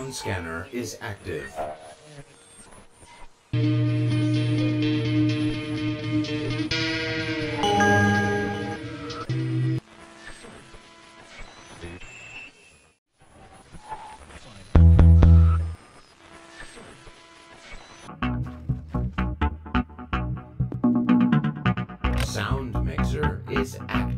Sound scanner is active. Sound mixer is active.